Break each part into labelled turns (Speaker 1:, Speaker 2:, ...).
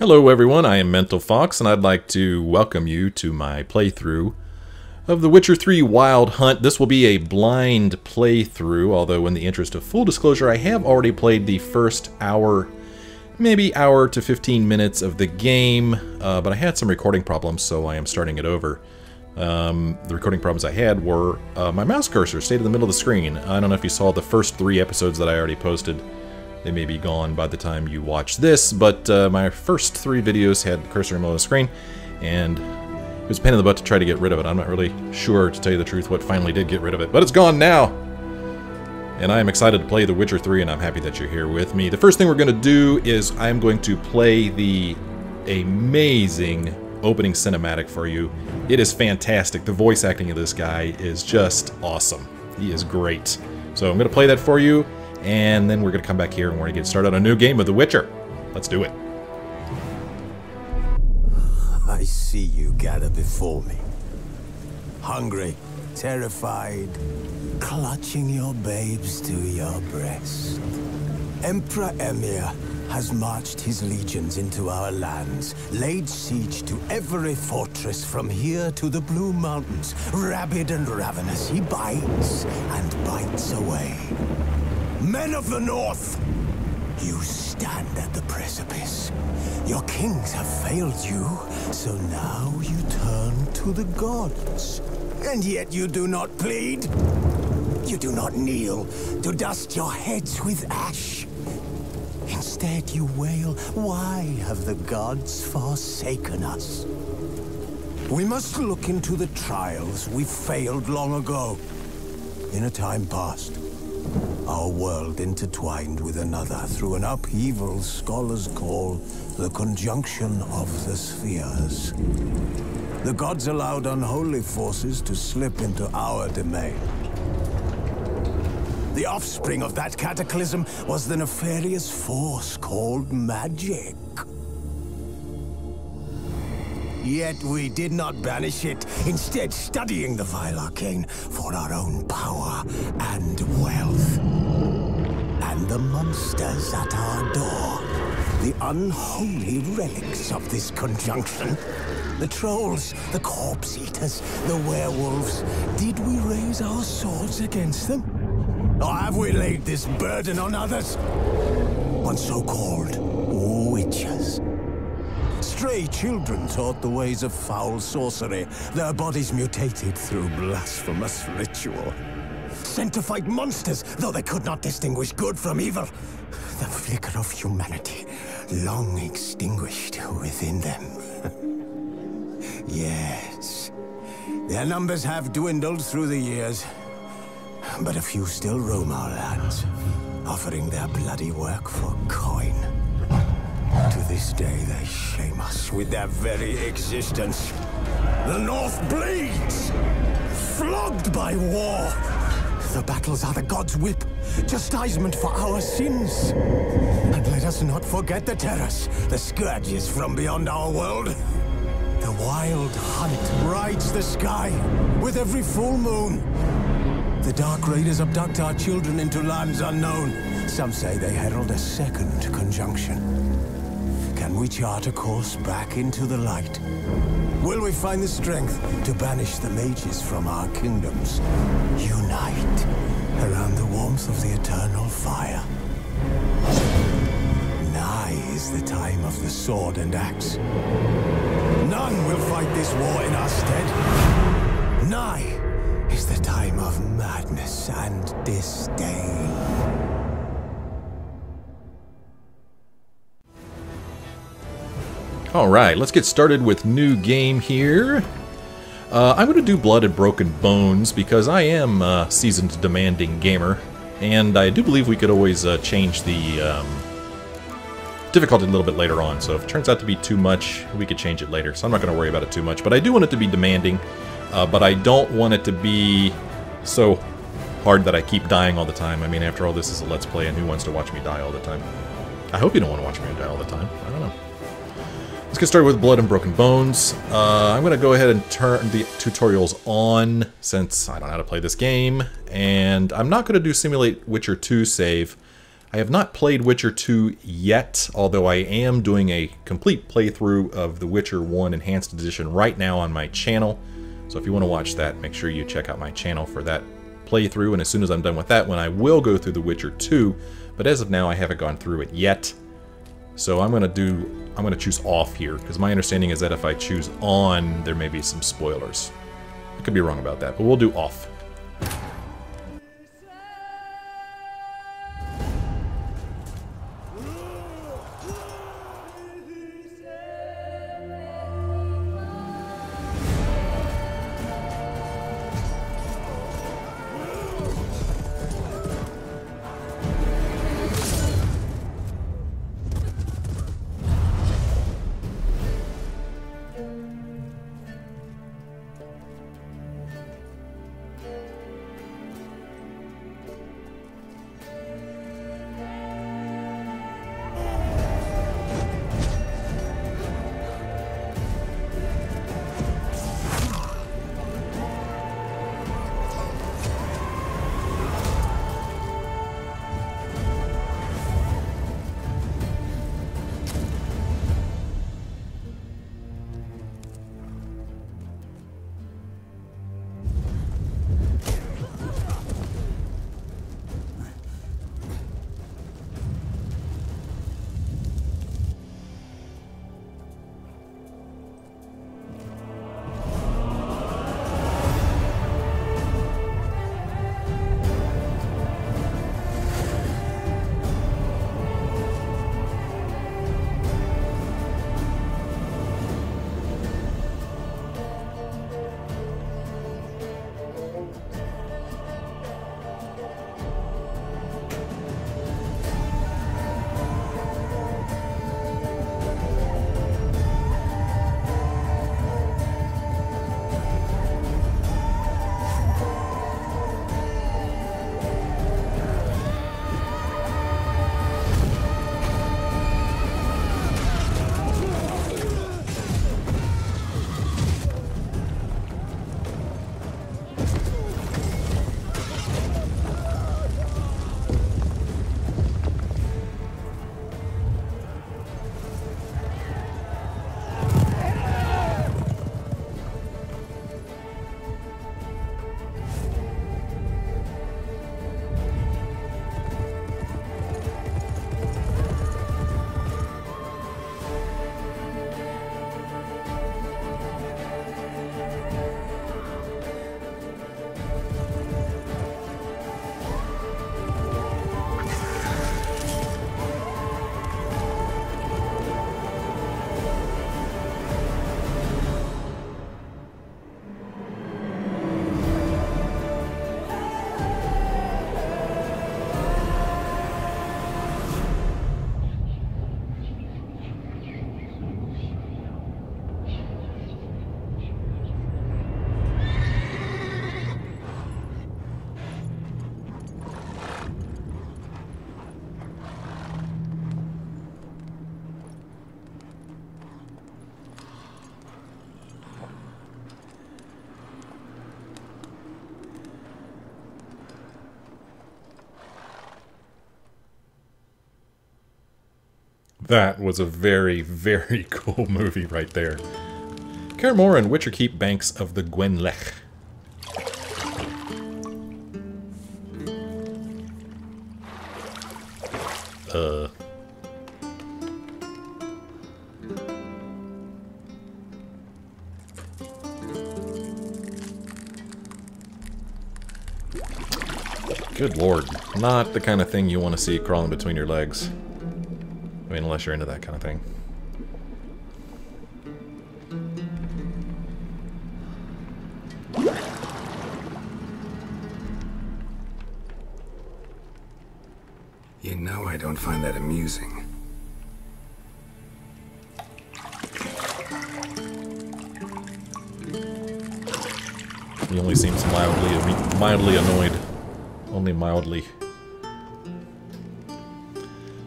Speaker 1: Hello everyone, I am Mental Fox and I'd like to welcome you to my playthrough of The Witcher 3 Wild Hunt. This will be a blind playthrough, although in the interest of full disclosure, I have already played the first hour, maybe hour to 15 minutes of the game, uh, but I had some recording problems, so I am starting it over. Um, the recording problems I had were uh, my mouse cursor stayed in the middle of the screen. I don't know if you saw the first three episodes that I already posted. They may be gone by the time you watch this, but uh, my first three videos had the cursor in the middle of the screen, and it was a pain in the butt to try to get rid of it. I'm not really sure, to tell you the truth, what finally did get rid of it, but it's gone now! And I am excited to play The Witcher 3, and I'm happy that you're here with me. The first thing we're going to do is I'm going to play the amazing opening cinematic for you. It is fantastic. The voice acting of this guy is just awesome. He is great. So I'm going to play that for you, and then we're going to come back here and we're going to get started on a new game of The Witcher. Let's do it.
Speaker 2: I see you gather before me. Hungry, terrified, clutching your babes to your breast. Emperor Emhyr has marched his legions into our lands, laid siege to every fortress from here to the Blue Mountains. Rabid and ravenous, he bites and bites away. Men of the North, you stand at the precipice. Your kings have failed you, so now you turn to the gods. And yet you do not plead. You do not kneel to dust your heads with ash. Instead you wail, why have the gods forsaken us? We must look into the trials we failed long ago. In a time past, our world intertwined with another through an upheaval scholars call the conjunction of the spheres. The gods allowed unholy forces to slip into our domain. The offspring of that cataclysm was the nefarious force called magic. Yet we did not banish it, instead studying the vile arcane for our own power and wealth. And the monsters at our door, the unholy relics of this conjunction. The trolls, the corpse eaters, the werewolves. Did we raise our swords against them? Or have we laid this burden on others? On so-called witchers. Stray children taught the ways of foul sorcery, their bodies mutated through blasphemous ritual. Sent to fight monsters, though they could not distinguish good from evil. The flicker of humanity, long extinguished within them. yes, their numbers have dwindled through the years, but a few still roam our lands, offering their bloody work for coin. To this day, they shame us with their very existence. The North bleeds! Flogged by war! The battles are the gods' whip, chastisement for our sins. And let us not forget the terrors, the scourges from beyond our world. The wild hunt rides the sky with every full moon. The Dark Raiders abduct our children into lands unknown. Some say they herald a second conjunction. Can we chart a course back into the light? Will we find the strength to banish the mages from our kingdoms? Unite around the warmth of the eternal fire. Nigh is the time of the sword and axe. None will fight this war in our stead. Nigh is the time of madness and disdain.
Speaker 1: Alright, let's get started with new game here. Uh, I'm going to do Blood and Broken Bones because I am a seasoned demanding gamer, and I do believe we could always uh, change the um, difficulty a little bit later on, so if it turns out to be too much, we could change it later, so I'm not going to worry about it too much. But I do want it to be demanding, uh, but I don't want it to be so hard that I keep dying all the time. I mean, after all, this is a Let's Play, and who wants to watch me die all the time? I hope you don't want to watch me die all the time. I don't know. Let's get started with Blood and Broken Bones. Uh, I'm going to go ahead and turn the tutorials on since I don't know how to play this game. And I'm not going to do Simulate Witcher 2 save. I have not played Witcher 2 yet, although I am doing a complete playthrough of The Witcher 1 Enhanced Edition right now on my channel. So if you want to watch that, make sure you check out my channel for that playthrough. And as soon as I'm done with that one, I will go through The Witcher 2. But as of now, I haven't gone through it yet. So I'm to do, I'm to choose off here, because my understanding is that if I choose on, there may be some spoilers. I could be wrong about that, but we'll do off. That was a very, very cool movie right there. Kaer Morhen and Witcher Keep Banks of the Gwenllech. Uh... Good lord. Not the kind of thing you want to see crawling between your legs. I mean, unless you're into that kind of thing.
Speaker 2: You know I don't find that amusing.
Speaker 1: He only seems mildly mildly annoyed. Only mildly.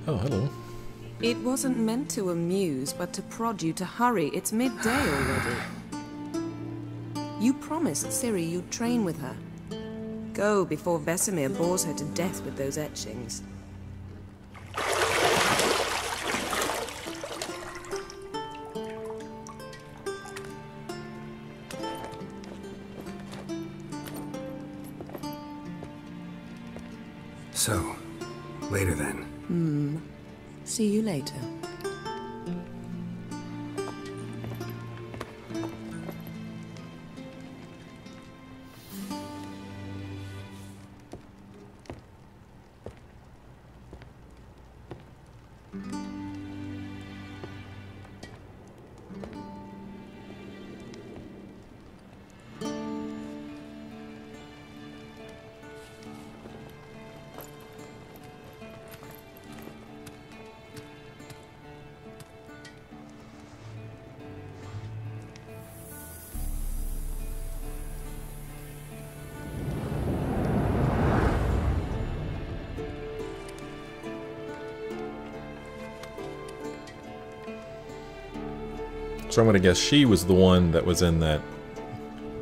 Speaker 1: Oh, hello.
Speaker 3: It wasn't meant to amuse, but to prod you to hurry. It's midday already. You promised Ciri you'd train with her. Go before Vesemir bores her to death with those etchings.
Speaker 4: Later.
Speaker 1: So I'm going to guess she was the one that was in that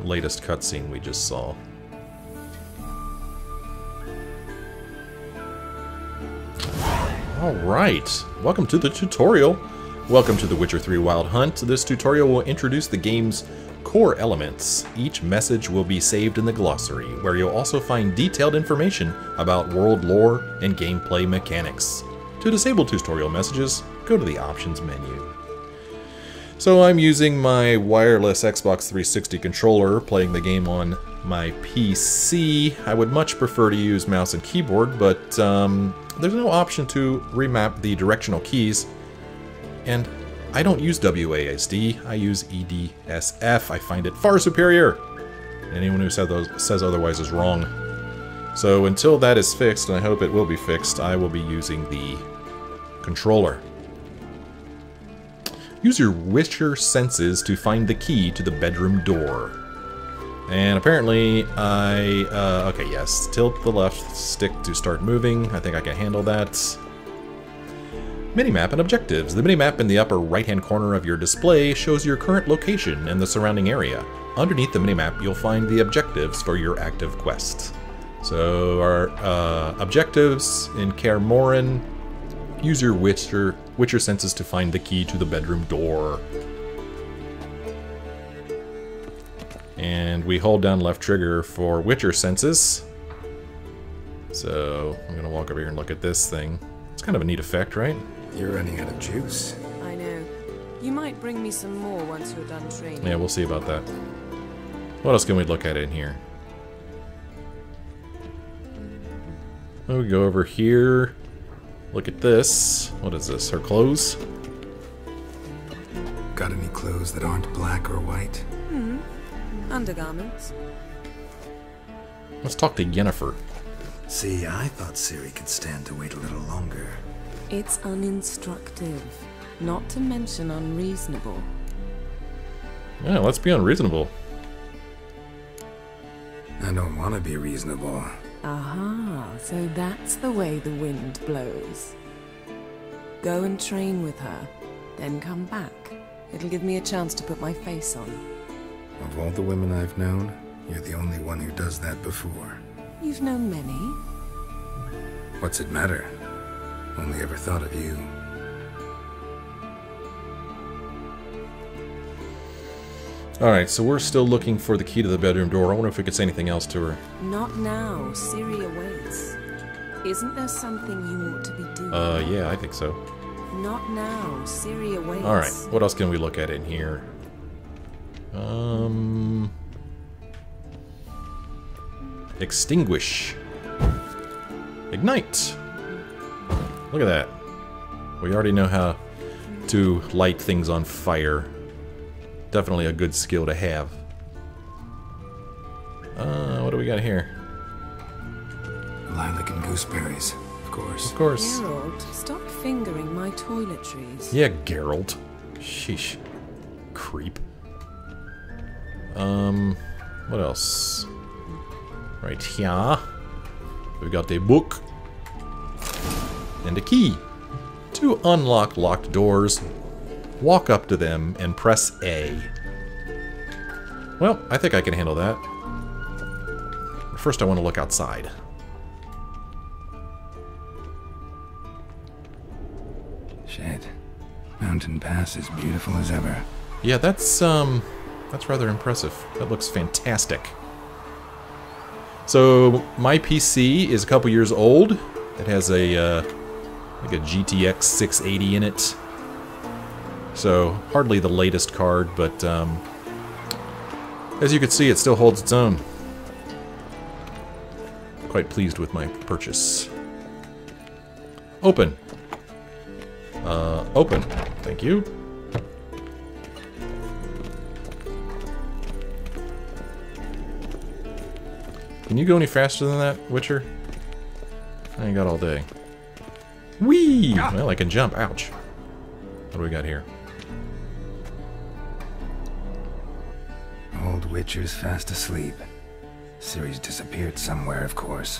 Speaker 1: latest cutscene we just saw. Alright, welcome to the tutorial. Welcome to The Witcher 3 Wild Hunt. This tutorial will introduce the game's core elements. Each message will be saved in the glossary, where you'll also find detailed information about world lore and gameplay mechanics. To disable tutorial messages, go to the Options menu. So I'm using my wireless Xbox 360 controller, playing the game on my PC. I would much prefer to use mouse and keyboard, but um, there's no option to remap the directional keys. And I don't use WASD, I use EDSF. I find it far superior. Anyone who said those, says otherwise is wrong. So until that is fixed, and I hope it will be fixed, I will be using the controller. Use your Witcher senses to find the key to the bedroom door. And apparently I, uh, okay, yes, tilt the left stick to start moving. I think I can handle that. Minimap and objectives. The minimap in the upper right-hand corner of your display shows your current location and the surrounding area. Underneath the minimap, you'll find the objectives for your active quest. So our uh, objectives in Kaer Morhen, use your Witcher, Witcher senses to find the key to the bedroom door. And we hold down left trigger for Witcher senses. So I'm gonna walk over here and look at this thing. It's kind of a neat effect, right?
Speaker 4: You're running out of juice.
Speaker 3: I know. You might bring me some more once you're done training.
Speaker 1: Yeah, we'll see about that. What else can we look at in here? Well, we go over here. Look at this. What is this? Her clothes?
Speaker 4: Got any clothes that aren't black or white? Hmm.
Speaker 3: Undergarments.
Speaker 1: Let's talk to Yennefer.
Speaker 4: See, I thought Ciri could stand to wait a little longer.
Speaker 3: It's uninstructive, not to mention unreasonable.
Speaker 1: Yeah, let's be unreasonable.
Speaker 4: I don't want to be reasonable.
Speaker 3: Aha, so that's the way the wind blows. Go and train with her, then come back. It'll give me a chance to put my face on.
Speaker 4: Of all the women I've known, you're the only one who does that before.
Speaker 3: You've known many.
Speaker 4: What's it matter? Only ever thought of you.
Speaker 1: Alright, so we're still looking for the key to the bedroom door. I wonder if we could say anything else to her.
Speaker 3: Not now. Ciri awaits. Isn't there something you ought to be doing?
Speaker 1: Uh, yeah, I think so.
Speaker 3: Not now. Ciri awaits.
Speaker 1: Alright, what else can we look at in here? Um... Extinguish. Ignite. Look at that. We already know how to light things on fire. Definitely a good skill to have. Uh, what do we got here?
Speaker 4: Lilac and gooseberries, of course.
Speaker 1: Of course.
Speaker 3: Geralt, stop fingering my toiletries.
Speaker 1: Yeah, Geralt. Sheesh. Creep. Um, what else? Right here. We've got a book. And a key. To unlock locked doors, walk up to them and press A. Well, I think I can handle that. First, I want to look outside.
Speaker 4: Shit. Mountain Pass is beautiful as ever.
Speaker 1: Yeah, that's, um, that's rather impressive. That looks fantastic. So, my PC is a couple years old. It has a uh, like a GTX 680 in it. So hardly the latest card, but um, as you can see, it still holds its own. Quite pleased with my purchase. Open. Uh, open. Thank you. Can you go any faster than that, Witcher? I ain't got all day. Whee! Well, I can jump. Ouch. What do we got here?
Speaker 4: Witcher's fast asleep. Ciri's disappeared somewhere, of course.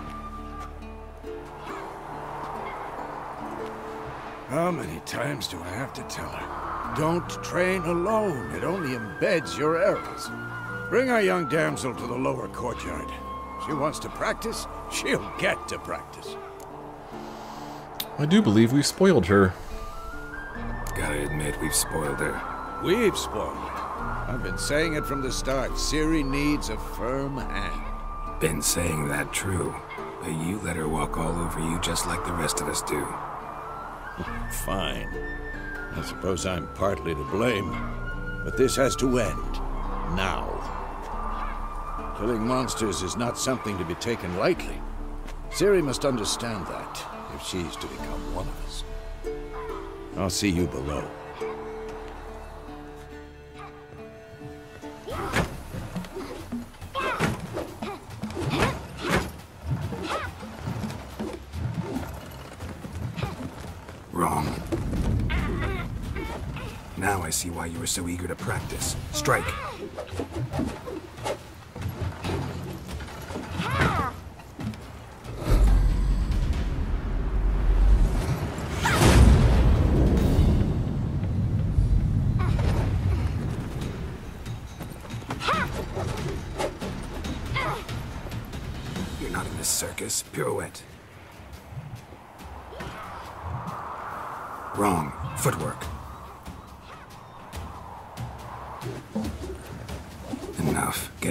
Speaker 5: How many times do I have to tell her? Don't train alone. It only embeds your errors. Bring our young damsel to the lower courtyard. She wants to practice, she'll get to practice.
Speaker 1: I do believe we've spoiled her.
Speaker 4: Gotta admit, we've spoiled her.
Speaker 5: We've spoiled her. I've been saying it from the start. Ciri needs a firm hand.
Speaker 4: Been saying that true. But you let her walk all over you just like the rest of us do.
Speaker 5: Fine. I suppose I'm partly to blame. But this has to end. Now. Killing monsters is not something to be taken lightly. Ciri must understand that, if she's to become one of us. I'll see you below.
Speaker 4: So eager to practice. Strike. You're not in this circus. Pirouette. Wrong. Footwork. Enough. Get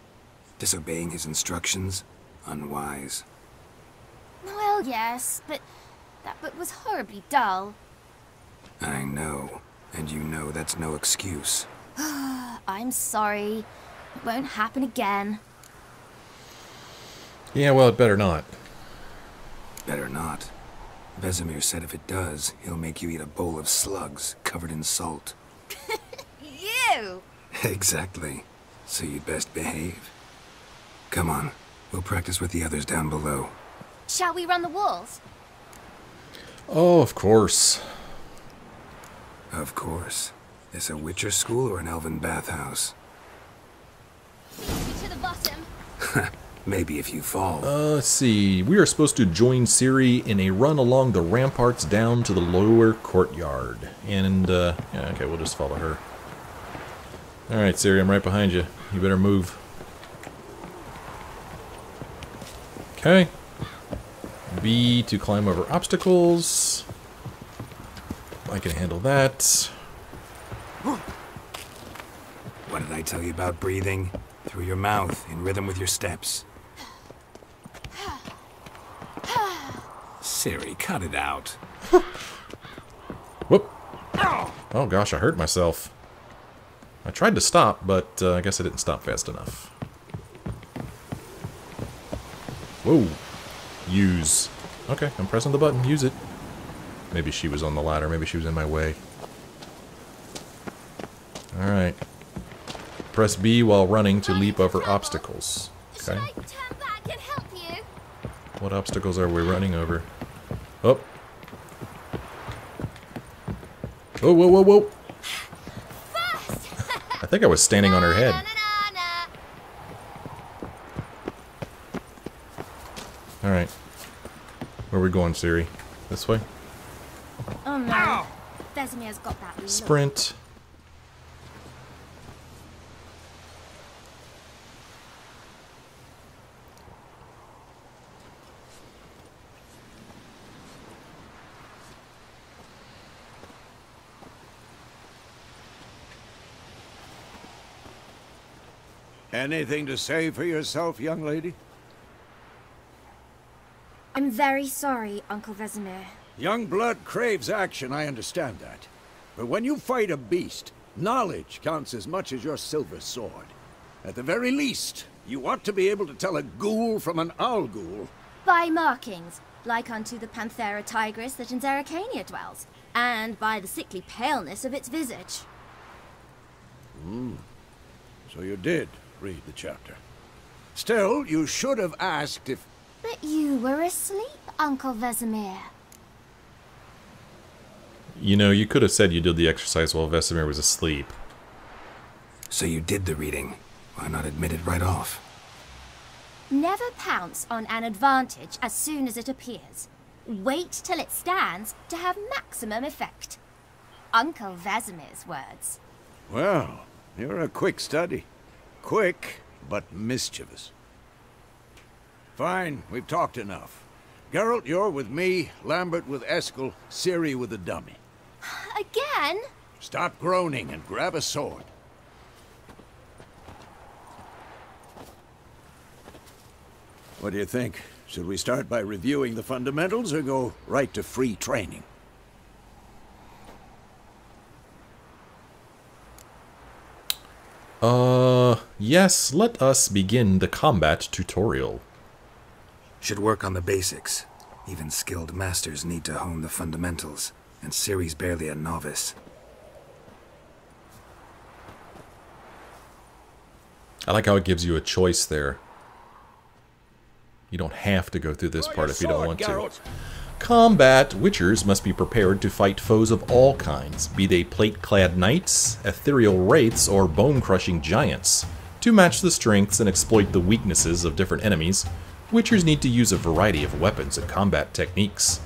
Speaker 4: Disobeying his instructions? Unwise.
Speaker 6: Well, yes, but that book was horribly dull.
Speaker 4: I know. And you know that's no excuse.
Speaker 6: I'm sorry. It won't happen again.
Speaker 1: Yeah, well, it better not.
Speaker 4: Better not. Vesemir said if it does, he'll make you eat a bowl of slugs covered in salt.
Speaker 6: You!
Speaker 4: exactly. So you'd best behave. Come on. We'll practice with the others down below.
Speaker 6: Shall we run the walls?
Speaker 1: Oh, of course.
Speaker 4: Of course. This a Witcher school or an elven bathhouse?
Speaker 6: To the bottom.
Speaker 4: Maybe if you fall.
Speaker 1: Uh, let's see. We are supposed to join Ciri in a run along the ramparts down to the lower courtyard. And, uh, yeah, okay, we'll just follow her. Alright, Ciri, I'm right behind you. You better move. Okay. B to climb over obstacles. I can handle that.
Speaker 4: What did I tell you about breathing? Through your mouth, in rhythm with your steps. Ciri, cut it out.
Speaker 1: Whoop. Oh gosh, I hurt myself. I tried to stop, but uh, I guess I didn't stop fast enough. Whoa. Use. Okay, I'm pressing the button. Use it. Maybe she was on the ladder. Maybe she was in my way. Alright. Press B while running to leap over obstacles. Okay.
Speaker 6: I turn back and help you?
Speaker 1: What obstacles are we running over? Oh. Whoa, whoa, whoa, whoa. I think I was standing on her head. Where are we going, Ciri? This way?
Speaker 6: Oh no. Vesemir's got that look.
Speaker 1: Sprint.
Speaker 5: Anything to say for yourself, young lady?
Speaker 6: I'm very sorry, Uncle Vesemir.
Speaker 5: Young blood craves action, I understand that. But when you fight a beast, knowledge counts as much as your silver sword. At the very least, you ought to be able to tell a ghoul from an owl ghoul.
Speaker 6: By markings, like unto the Panthera tigris that in Zerrikania dwells, and by the sickly paleness of its visage. Hmm.
Speaker 5: So you did read the chapter. Still, you should have asked if...
Speaker 6: But you were asleep, Uncle Vesemir.
Speaker 1: You know, you could have said you did the exercise while Vesemir was asleep.
Speaker 4: So you did the reading. Why not admit it right off?
Speaker 6: Never pounce on an advantage as soon as it appears. Wait till it stands to have maximum effect. Uncle Vesemir's words.
Speaker 5: Well, you're a quick study. Quick, but mischievous. Fine, we've talked enough. Geralt, you're with me, Lambert with Eskel, Ciri with the dummy.
Speaker 6: Again?
Speaker 5: Stop groaning and grab a sword. What do you think? Should we start by reviewing the fundamentals or go right to free training?
Speaker 1: Uh, yes, let us begin the combat tutorial.
Speaker 4: Should work on the basics. Even skilled masters need to hone the fundamentals, and Ciri's barely a novice.
Speaker 1: I like how it gives you a choice there. You don't have to go through this part if you don't want to. Combat Witchers must be prepared to fight foes of all kinds, be they plate clad knights, ethereal wraiths, or bone crushing giants. To match the strengths and exploit the weaknesses of different enemies, Witchers need to use a variety of weapons and combat techniques.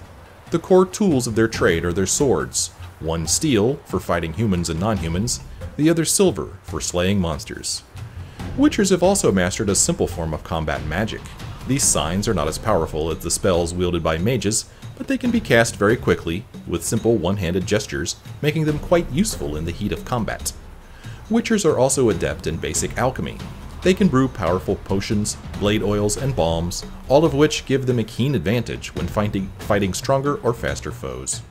Speaker 1: The core tools of their trade are their swords one steel for fighting humans and non humans, the other silver for slaying monsters. Witchers have also mastered a simple form of combat magic. These signs are not as powerful as the spells wielded by mages, but they can be cast very quickly with simple one handed gestures, making them quite useful in the heat of combat. Witchers are also adept in basic alchemy. They can brew powerful potions, blade oils, and balms, all of which give them a keen advantage when fighting, fighting stronger or faster foes.